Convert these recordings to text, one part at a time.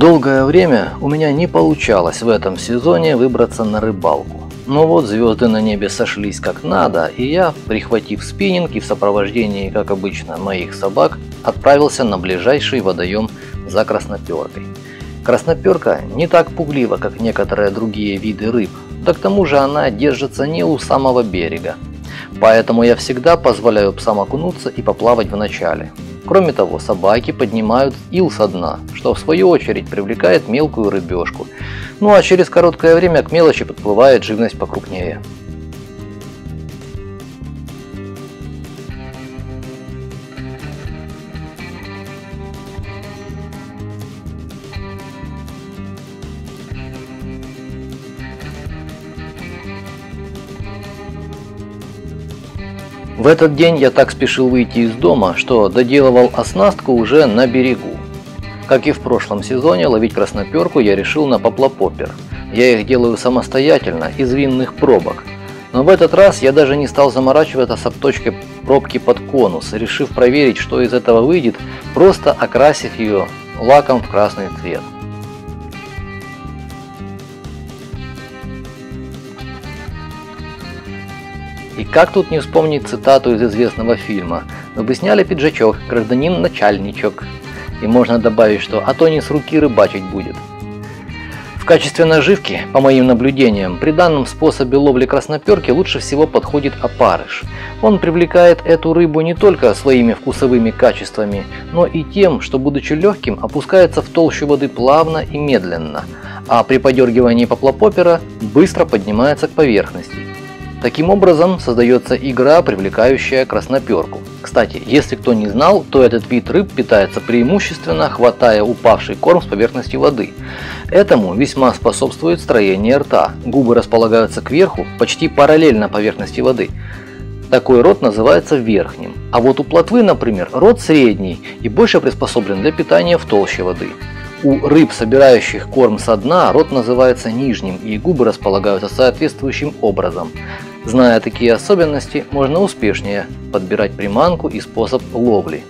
Долгое время у меня не получалось в этом сезоне выбраться на рыбалку. Но вот звезды на небе сошлись как надо, и я, прихватив спиннинг и в сопровождении, как обычно, моих собак, отправился на ближайший водоем за красноперкой. Красноперка не так пуглива, как некоторые другие виды рыб, да к тому же она держится не у самого берега. Поэтому я всегда позволяю псам окунуться и поплавать в начале. Кроме того, собаки поднимают ил со дна, что в свою очередь привлекает мелкую рыбешку. Ну а через короткое время к мелочи подплывает живность покрупнее. В этот день я так спешил выйти из дома, что доделывал оснастку уже на берегу. Как и в прошлом сезоне, ловить красноперку я решил на поплопопер. Я их делаю самостоятельно, из винных пробок. Но в этот раз я даже не стал заморачиваться с обточкой пробки под конус, решив проверить, что из этого выйдет, просто окрасив ее лаком в красный цвет. И как тут не вспомнить цитату из известного фильма «Вы бы сняли пиджачок, гражданин начальничок». И можно добавить, что «а то не с руки рыбачить будет». В качестве наживки, по моим наблюдениям, при данном способе ловли красноперки лучше всего подходит опарыш. Он привлекает эту рыбу не только своими вкусовыми качествами, но и тем, что будучи легким, опускается в толщу воды плавно и медленно, а при подергивании поплопопера быстро поднимается к поверхности. Таким образом создается игра, привлекающая красноперку. Кстати, если кто не знал, то этот вид рыб питается преимущественно хватая упавший корм с поверхности воды. Этому весьма способствует строение рта. Губы располагаются кверху, почти параллельно поверхности воды. Такой рот называется верхним. А вот у плотвы, например, рот средний и больше приспособлен для питания в толще воды. У рыб, собирающих корм со дна, рот называется нижним и губы располагаются соответствующим образом. Зная такие особенности, можно успешнее подбирать приманку и способ ловли.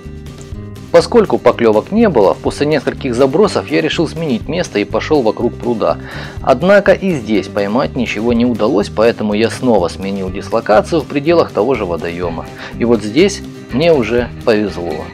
Поскольку поклевок не было, после нескольких забросов я решил сменить место и пошел вокруг пруда. Однако и здесь поймать ничего не удалось, поэтому я снова сменил дислокацию в пределах того же водоема. И вот здесь мне уже повезло.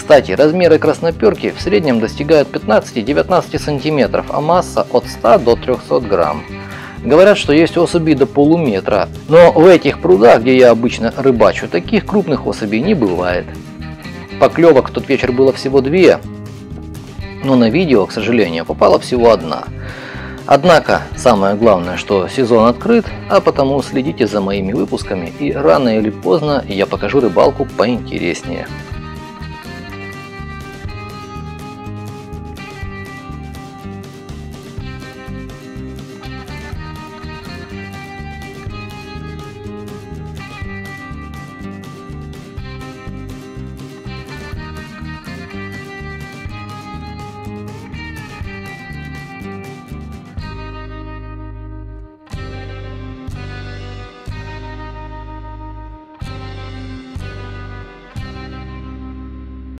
Кстати, размеры красноперки в среднем достигают 15-19 см, а масса от 100 до 300 грамм. Говорят, что есть особи до полуметра, но в этих прудах, где я обычно рыбачу, таких крупных особей не бывает. Поклевок в тот вечер было всего две, но на видео, к сожалению, попала всего одна. Однако, самое главное, что сезон открыт, а потому следите за моими выпусками и рано или поздно я покажу рыбалку поинтереснее.